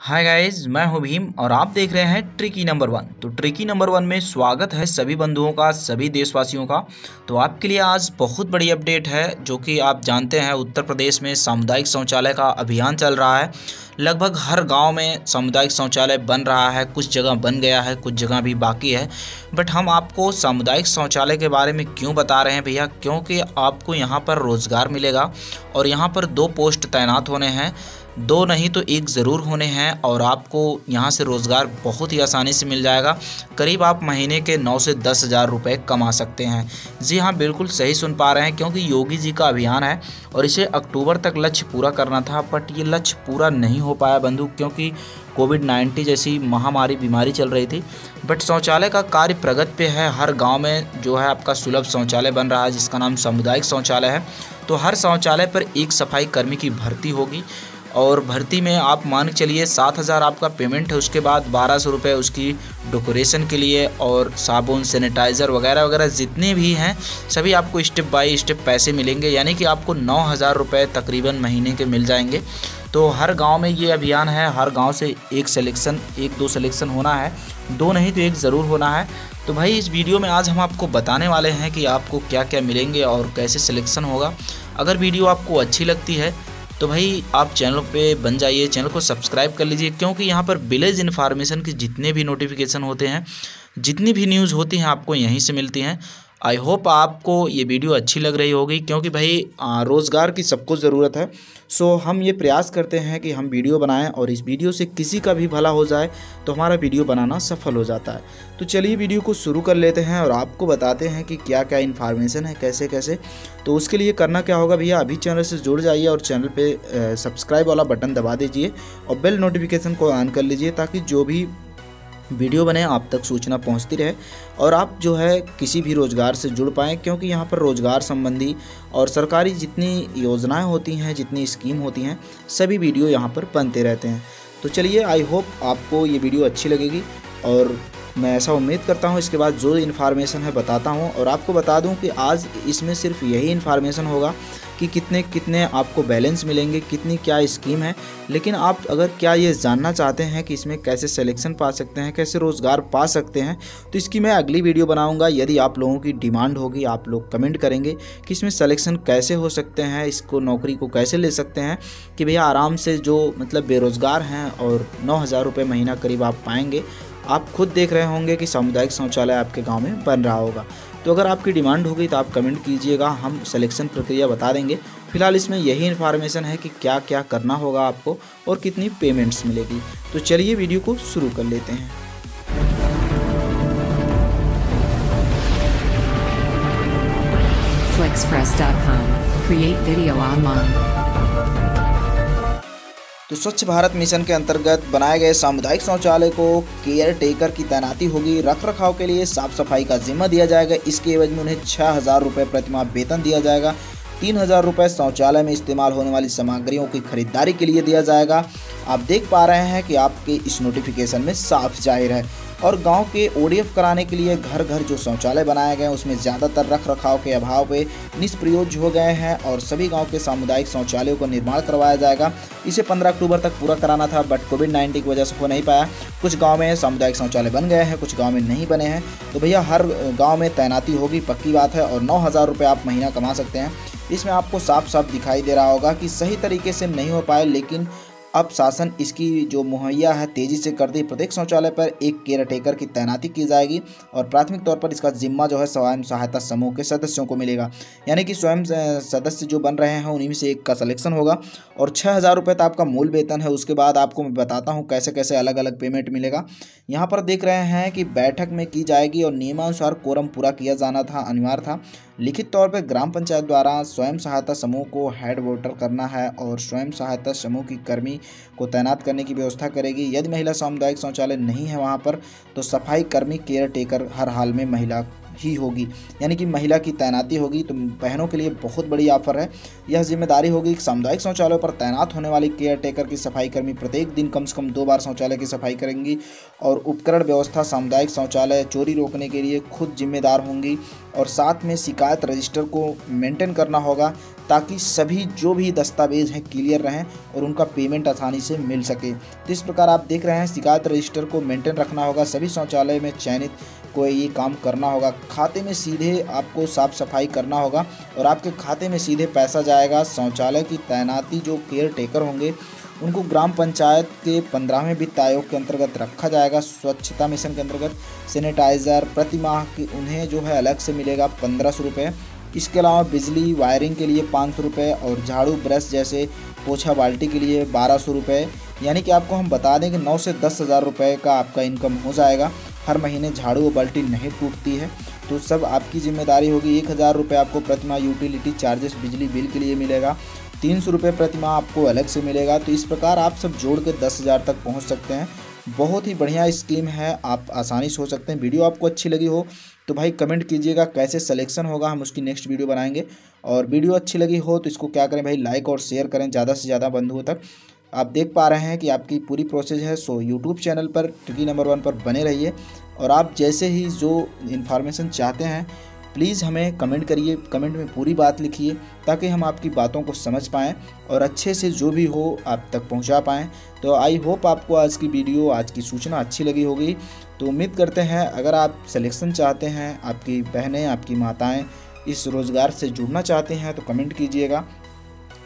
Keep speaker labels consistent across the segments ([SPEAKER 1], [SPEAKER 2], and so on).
[SPEAKER 1] हाय guys मैं हूँ भीम और आप देख रहे हैं ट्रिकी नंबर वन तो ट्रिकी नंबर वन में स्वागत है सभी बंधुओं का, सभी देशवासियों का। तो आपके लिए आज बहुत बड़ी अपडेट है, जो कि आप जानते हैं उत्तर प्रदेश में सामुदायिक शौचालय का अभियान चल रहा है। लगभग हर गाँव में सामुदायिक शौचालय बन रहा है, कुछ जगह बन गया है, कुछ जगह भी बाकी है। बट हम आपको सामुदायिक शौचालय के बारे में क्यों बता रहे हैं भैया? क्योंकि आपको यहाँ पर रोज़गार मिलेगा और यहाँ पर दो पोस्ट तैनात होने हैं। दो नहीं तो एक ज़रूर होने हैं और आपको यहाँ से रोज़गार बहुत ही आसानी से मिल जाएगा। करीब आप महीने के नौ से दस हज़ार रुपये कमा सकते हैं। जी हाँ बिल्कुल सही सुन पा रहे हैं क्योंकि योगी जी का अभियान है और इसे अक्टूबर तक लक्ष्य पूरा करना था, बट ये लक्ष्य पूरा नहीं हो पाया बंधु क्योंकि कोविड नाइन्टीन जैसी महामारी बीमारी चल रही थी। बट शौचालय का कार्य प्रगति पे है। हर गाँव में जो है आपका सुलभ शौचालय बन रहा है, जिसका नाम सामुदायिक शौचालय है। तो हर शौचालय पर एक सफ़ाई कर्मी की भर्ती होगी। और भर्ती में आप मान चलिए सात हज़ार आपका पेमेंट है, उसके बाद बारह सौ रुपये उसकी डेकोरेशन के लिए और साबुन सैनिटाइज़र वगैरह वगैरह जितने भी हैं, सभी आपको स्टेप बाय स्टेप पैसे मिलेंगे, यानी कि आपको नौ हज़ार रुपये तकरीबन महीने के मिल जाएँगे। तो हर गाँव में ये अभियान है, हर गाँव से एक सिलेक्शन एक दो सिलेक्शन होना है, दो नहीं तो एक ज़रूर होना है। तो भाई, इस वीडियो में आज हम आपको बताने वाले हैं कि आपको क्या क्या मिलेंगे और कैसे सिलेक्शन होगा। अगर वीडियो आपको अच्छी लगती है तो भाई, आप चैनल पे बन जाइए, चैनल को सब्सक्राइब कर लीजिए, क्योंकि यहाँ पर विलेज इन्फॉर्मेशन के जितने भी नोटिफिकेशन होते हैं, जितनी भी न्यूज़ होती हैं, आपको यहीं से मिलती हैं। आई होप आपको ये वीडियो अच्छी लग रही होगी, क्योंकि भाई रोज़गार की सबको ज़रूरत है। सो हम ये प्रयास करते हैं कि हम वीडियो बनाएँ और इस वीडियो से किसी का भी भला हो जाए तो हमारा वीडियो बनाना सफल हो जाता है। तो चलिए वीडियो को शुरू कर लेते हैं और आपको बताते हैं कि क्या क्या इन्फॉर्मेशन है कैसे कैसे तो उसके लिए करना क्या होगा भैया, अभी चैनल से जुड़ जाइए और चैनल पर सब्सक्राइब वाला बटन दबा दीजिए और बेल नोटिफिकेशन को ऑन कर लीजिए, ताकि जो भी वीडियो बने, आप तक सूचना पहुँचती रहे और आप जो है किसी भी रोज़गार से जुड़ पाएँ, क्योंकि यहाँ पर रोज़गार संबंधी और सरकारी जितनी योजनाएँ होती हैं, जितनी स्कीम होती हैं, सभी वीडियो यहाँ पर बनते रहते हैं। तो चलिए आई होप आपको ये वीडियो अच्छी लगेगी और मैं ऐसा उम्मीद करता हूँ, इसके बाद जो इन्फॉर्मेशन है बताता हूँ और आपको बता दूँ कि आज इसमें सिर्फ़ यही इन्फॉर्मेशन होगा कि कितने कितने आपको बैलेंस मिलेंगे, कितनी क्या स्कीम है। लेकिन आप अगर क्या ये जानना चाहते हैं कि इसमें कैसे सिलेक्शन पा सकते हैं, कैसे रोज़गार पा सकते हैं तो इसकी मैं अगली वीडियो बनाऊँगा। यदि आप लोगों की डिमांड होगी, आप लोग कमेंट करेंगे कि इसमें सिलेक्शन कैसे हो सकते हैं, इसको, नौकरी को कैसे ले सकते हैं कि भैया आराम से जो मतलब बेरोज़गार हैं और नौ हज़ार रुपये महीना करीब आप पाएँगे। आप खुद देख रहे होंगे कि सामुदायिक शौचालय आपके गाँव में बन रहा होगा। तो अगर आपकी डिमांड होगी तो आप कमेंट कीजिएगा, हम सिलेक्शन प्रक्रिया बता देंगे फ़िलहाल इसमें यही इन्फॉर्मेशन है कि क्या क्या करना होगा आपको और कितनी पेमेंट्स मिलेगी तो चलिए वीडियो को शुरू कर लेते हैं
[SPEAKER 2] Flixpress.com. Create video online.
[SPEAKER 1] तो स्वच्छ भारत मिशन के अंतर्गत बनाए गए सामुदायिक शौचालय को केयर टेकर की तैनाती होगी। रख रखाव के लिए साफ़ सफ़ाई का जिम्मा दिया जाएगा। इसके एवज में उन्हें छः हज़ार रुपये प्रतिमाह वेतन दिया जाएगा। तीन हज़ार रुपये शौचालय में इस्तेमाल होने वाली सामग्रियों की खरीदारी के लिए दिया जाएगा। आप देख पा रहे हैं कि आपके इस नोटिफिकेशन में साफ़ ज़ाहिर है और गाँव के ओडीएफ कराने के लिए घर घर जो शौचालय बनाए गए हैं, उसमें ज़्यादातर रख रखाव के अभाव पे निष्प्रयोज हो गए हैं और सभी गाँव के सामुदायिक शौचालयों का निर्माण करवाया जाएगा। इसे 15 अक्टूबर तक पूरा कराना था बट कोविड नाइन्टीन की वजह से हो नहीं पाया। कुछ गाँव में सामुदायिक शौचालय बन गए हैं, कुछ गाँव में नहीं बने हैं। तो भैया, हर गाँव में तैनाती होगी, पक्की बात है और नौ आप महीना कमा सकते हैं। इसमें आपको साफ़ साफ़ दिखाई दे रहा होगा कि सही तरीके से नहीं हो पाए लेकिन अब शासन इसकी जो मुहैया है, तेज़ी से कर दी। प्रत्येक शौचालय पर एक केयर टेकर की तैनाती की जाएगी और प्राथमिक तौर पर इसका जिम्मा जो है, स्वयं सहायता समूह के सदस्यों को मिलेगा। यानी कि स्वयं सदस्य जो बन रहे हैं, उन्हीं में से एक का सलेक्शन होगा और छः हज़ार रुपये तो आपका मूल वेतन है। उसके बाद आपको मैं बताता हूँ कैसे कैसे अलग अलग पेमेंट मिलेगा। यहाँ पर देख रहे हैं कि बैठक में की जाएगी और नियमानुसार कोरम पूरा किया जाना था, अनिवार्य था। लिखित तौर पर ग्राम पंचायत द्वारा स्वयं सहायता समूह को हेड वोटर करना है और स्वयं सहायता समूह की कर्मी को तैनात करने की व्यवस्था करेगी। यदि महिला सामुदायिक शौचालय नहीं है वहाँ पर तो सफ़ाई कर्मी केयर टेकर हर हाल में महिला ही होगी। यानी कि महिला की तैनाती होगी तो बहनों के लिए बहुत बड़ी ऑफ़र है। यह ज़िम्मेदारी होगी कि सामुदायिक शौचालयों पर तैनात होने वाली केयर टेकर की सफ़ाई कर्मी प्रत्येक दिन कम से कम दो बार शौचालय की सफ़ाई करेंगी और उपकरण व्यवस्था सामुदायिक शौचालय चोरी रोकने के लिए खुद जिम्मेदार होंगी। और साथ में शिकायत रजिस्टर को मेंटेन करना होगा। ताकि सभी जो भी दस्तावेज़ हैं क्लियर रहें और उनका पेमेंट आसानी से मिल सके। तो इस प्रकार आप देख रहे हैं, शिकायत रजिस्टर को मेंटेन रखना होगा, सभी शौचालय में चयनित को ये काम करना होगा। खाते में सीधे आपको साफ़ सफ़ाई करना होगा और आपके खाते में सीधे पैसा जाएगा। शौचालय की तैनाती जो केयर टेकर होंगे, उनको ग्राम पंचायत के पंद्रहवें वित्त आयोग के अंतर्गत रखा जाएगा। स्वच्छता मिशन के अंतर्गत सैनिटाइज़र प्रतिमाह की उन्हें जो है अलग से मिलेगा, पंद्रह सौ रुपये इसके अलावा बिजली, वायरिंग के लिए पाँच सौ रुपये और झाड़ू, ब्रश जैसे पोछा बाल्टी के लिए बारह सौ रुपये यानी कि आपको हम बता दें कि नौ से दस हज़ार रुपये का आपका इनकम हो जाएगा। हर महीने झाड़ू और बाल्टी नहीं टूटती है। तो सब आपकी ज़िम्मेदारी होगी। एक हज़ार रुपये आपको प्रतिमा यूटिलिटी चार्जेस बिजली बिल के लिए मिलेगा। तीन सौ रुपये प्रतिमा आपको अलग से मिलेगा। तो इस प्रकार आप सब जोड़ के दस हज़ार तक पहुँच सकते हैं। बहुत ही बढ़िया स्कीम है, आप आसानी से हो सकते हैं। वीडियो आपको अच्छी लगी हो तो भाई कमेंट कीजिएगा कैसे सिलेक्शन होगा, हम उसकी नेक्स्ट वीडियो बनाएँगे। और वीडियो अच्छी लगी हो तो इसको क्या करें भाई लाइक और शेयर करें, ज़्यादा से ज़्यादा बंधुओं तक। आप देख पा रहे हैं कि आपकी पूरी प्रोसेस है सो यूट्यूब चैनल पर ट्रिकी नंबर वन पर बने रहिए। और आप जैसे ही जो इन्फॉर्मेशन चाहते हैं प्लीज़ हमें कमेंट करिए, कमेंट में पूरी बात लिखिए, ताकि हम आपकी बातों को समझ पाएँ और अच्छे से जो भी हो आप तक पहुँचा पाएँ। तो आई होप आपको आज की वीडियो, आज की सूचना अच्छी लगी होगी। तो उम्मीद करते हैं, अगर आप सिलेक्शन चाहते हैं, आपकी बहनें, आपकी माताएँ इस रोज़गार से जुड़ना चाहते हैं तो कमेंट कीजिएगा,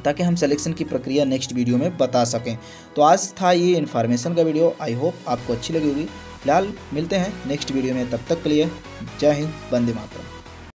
[SPEAKER 1] ताकि हम सिलेक्शन की प्रक्रिया नेक्स्ट वीडियो में बता सकें। तो आज था ये इन्फॉर्मेशन का वीडियो। आई होप आपको अच्छी लगी होगी। फ़िलहाल मिलते हैं नेक्स्ट वीडियो में। तब तक के लिए जय हिंद, वंदे मातरम।